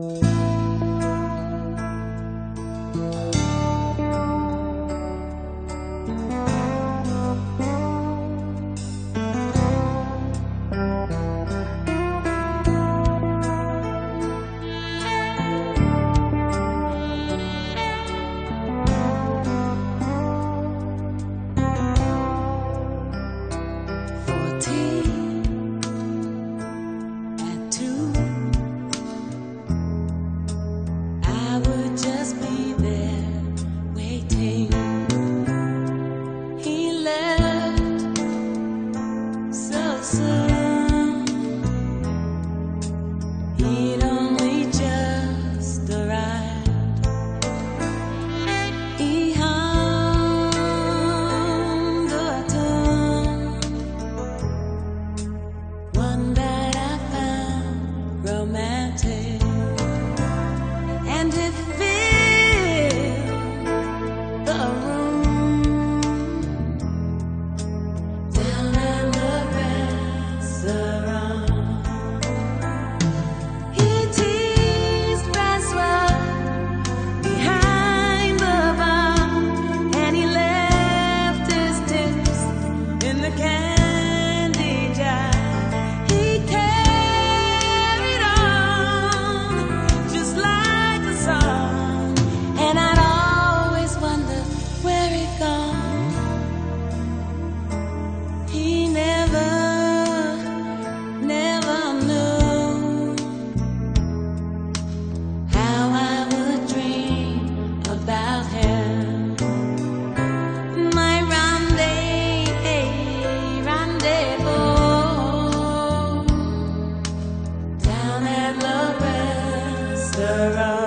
you and the restaurant.